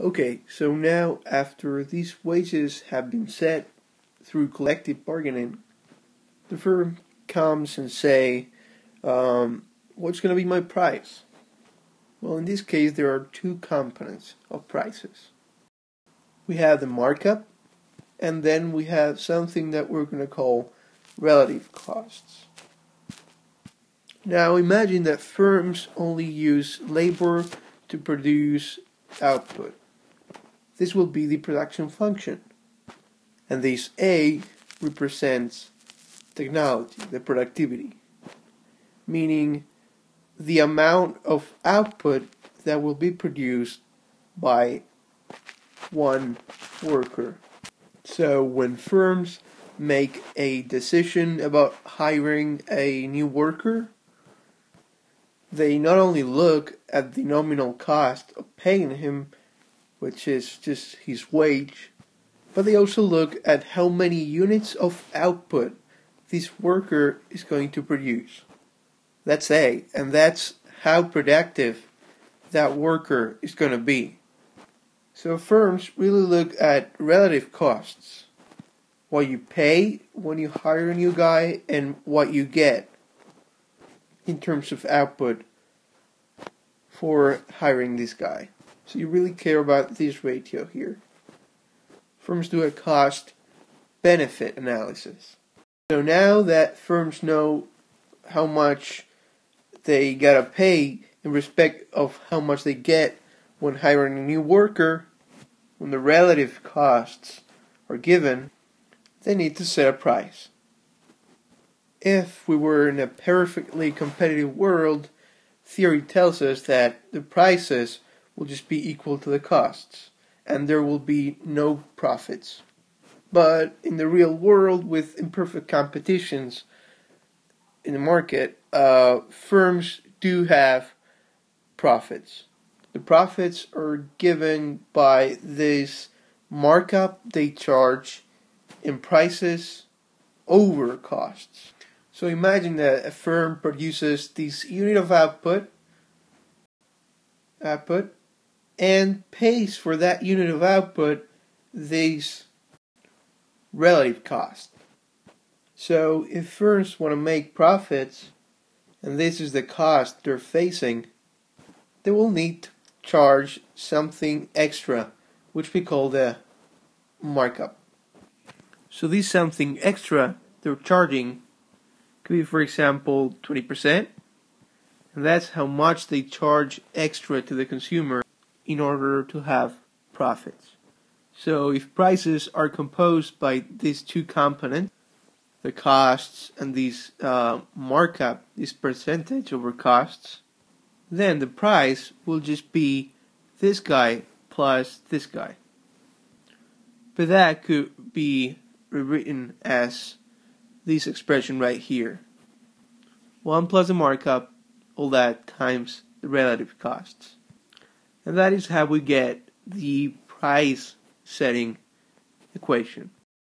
Okay, so now after these wages have been set through collective bargaining, the firm comes and say, um, what's going to be my price? Well, in this case, there are two components of prices. We have the markup, and then we have something that we're going to call relative costs. Now, imagine that firms only use labor to produce output. This will be the production function. And this A represents technology, the productivity, meaning the amount of output that will be produced by one worker. So when firms make a decision about hiring a new worker, they not only look at the nominal cost of paying him, which is just his wage, but they also look at how many units of output this worker is going to produce. That's A, and that's how productive that worker is going to be. So firms really look at relative costs. What you pay when you hire a new guy and what you get in terms of output for hiring this guy. So you really care about this ratio here. Firms do a cost benefit analysis. So now that firms know how much they gotta pay in respect of how much they get when hiring a new worker, when the relative costs are given, they need to set a price. If we were in a perfectly competitive world, theory tells us that the prices will just be equal to the costs and there will be no profits. But in the real world, with imperfect competitions in the market, uh, firms do have profits. The profits are given by this markup they charge in prices over costs. So imagine that a firm produces this unit of output output and pays for that unit of output these relative cost. So if firms want to make profits and this is the cost they're facing, they will need to charge something extra, which we call the markup. So this something extra they're charging could be, for example, 20%, and that's how much they charge extra to the consumer in order to have profits. So if prices are composed by these two components, the costs and this uh, markup, this percentage over costs, then the price will just be this guy plus this guy. But that could be rewritten as this expression right here. 1 plus the markup, all that times the relative costs. And that is how we get the price setting equation.